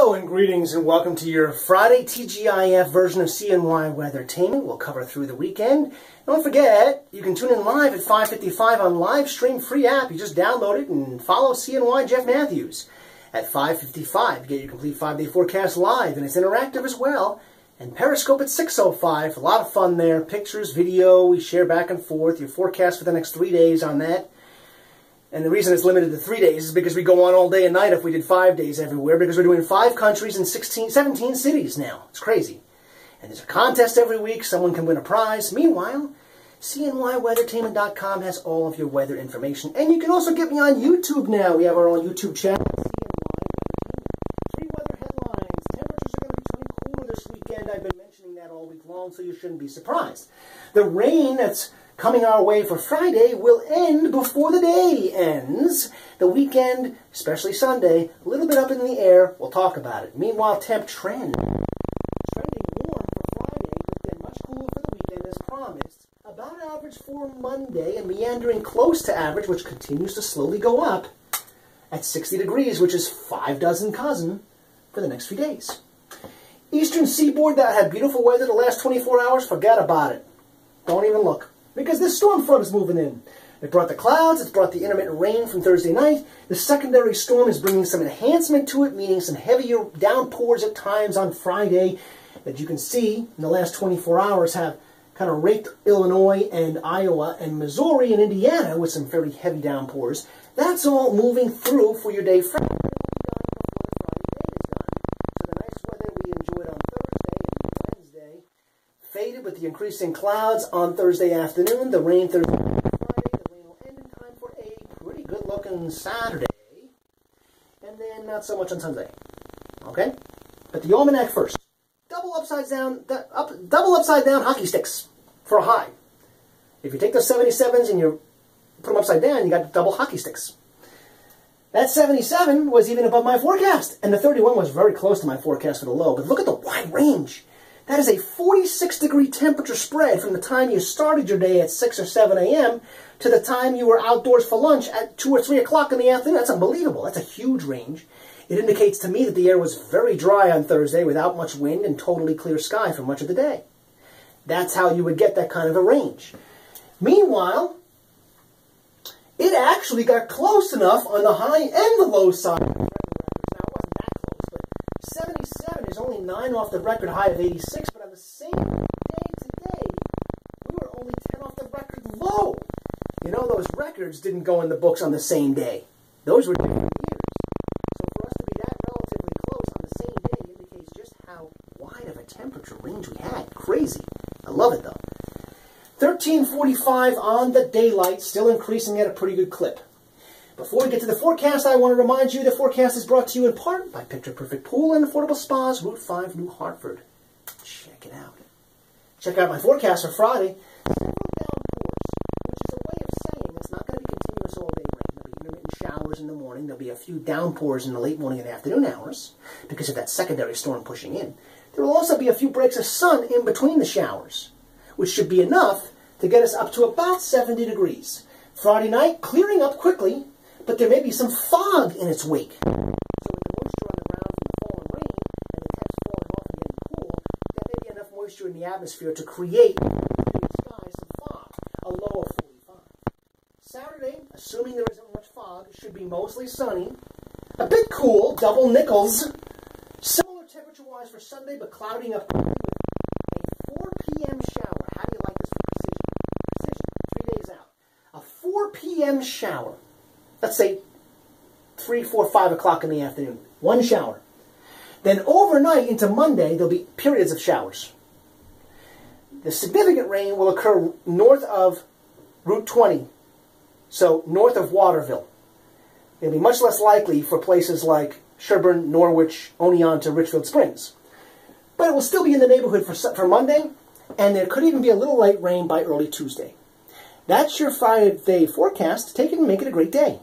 Hello and greetings and welcome to your Friday TGIF version of CNY Weathertainment. We'll cover through the weekend. Don't forget, you can tune in live at 5.55 on Livestream free app. You just download it and follow CNY Jeff Matthews. At 5.55, you get your complete five-day forecast live, and it's interactive as well. And Periscope at 6.05, a lot of fun there. Pictures, video, we share back and forth. Your forecast for the next three days on that. And the reason it's limited to three days is because we go on all day and night if we did five days everywhere, because we're doing five countries and 16, 17 cities now. It's crazy. And there's a contest every week. Someone can win a prize. Meanwhile, CNYWeathertainment.com has all of your weather information. And you can also get me on YouTube now. We have our own YouTube channel. Three weather headlines. Temperatures are going to be turning cooler this weekend. I've been mentioning that all week long, so you shouldn't be surprised. The rain that's coming our way for Friday will end before the day ends. The weekend, especially Sunday, a little bit up in the air. We'll talk about it. Meanwhile, temp trend. Trending warm for Friday, but then much cooler for the weekend as promised. About average for Monday and meandering close to average, which continues to slowly go up at 60 degrees, which is five dozen cousin for the next few days. Eastern seaboard that had beautiful weather the last 24 hours, forget about it. Don't even look because this storm front is moving in. It brought the clouds, it's brought the intermittent rain from Thursday night. The secondary storm is bringing some enhancement to it, meaning some heavier downpours at times on Friday that you can see in the last 24 hours have kind of raked Illinois and Iowa and Missouri and Indiana with some very heavy downpours. That's all moving through for your day Friday. With the increasing clouds on Thursday afternoon. The rain Thursday Friday. The rain will end in time for a pretty good looking Saturday. And then not so much on Sunday. Okay? But the almanac first. Double upside down, up, double upside down hockey sticks for a high. If you take those 77s and you put them upside down, you got double hockey sticks. That 77 was even above my forecast, and the 31 was very close to my forecast for the low. But look at the wide range. That is a 46 degree temperature spread from the time you started your day at 6 or 7 a.m. to the time you were outdoors for lunch at 2 or 3 o'clock in the afternoon. That's unbelievable. That's a huge range. It indicates to me that the air was very dry on Thursday without much wind and totally clear sky for much of the day. That's how you would get that kind of a range. Meanwhile, it actually got close enough on the high and the low side 9 off the record high of 86, but on the same day today, we were only 10 off the record low. You know, those records didn't go in the books on the same day. Those were different years. So for us to be that relatively close on the same day indicates just how wide of a temperature range we had. Crazy. I love it, though. 1345 on the daylight, still increasing at a pretty good clip. Before we get to the forecast, I want to remind you the forecast is brought to you in part by Picture Perfect Pool and Affordable Spas, Route 5, New Hartford. Check it out. Check out my forecast for Friday. Several downpours, which is a way of saying it's not going to be continuous all day. There'll be intermittent showers in the morning. There'll be a few downpours in the late morning and afternoon hours because of that secondary storm pushing in. There will also be a few breaks of sun in between the showers, which should be enough to get us up to about 70 degrees. Friday night, clearing up quickly, but there may be some fog in its wake. So with the moisture on the ground from the fallen rain and the temps falling off and getting cool, there may be enough moisture in the atmosphere to create skies some fog, a low of 45. Saturday, assuming there isn't much fog, should be mostly sunny, a bit cool, double nickels. Similar temperature-wise for Sunday, but clouding up a 4 p.m. shower. How do you like this for three days out. A 4 p.m. shower let's say 3, 4, 5 o'clock in the afternoon. One shower. Then overnight into Monday, there'll be periods of showers. The significant rain will occur north of Route 20, so north of Waterville. It'll be much less likely for places like Sherburne, Norwich, Onion Oneonta, Richfield Springs. But it will still be in the neighborhood for, for Monday, and there could even be a little light rain by early Tuesday. That's your Friday forecast. Take it and make it a great day.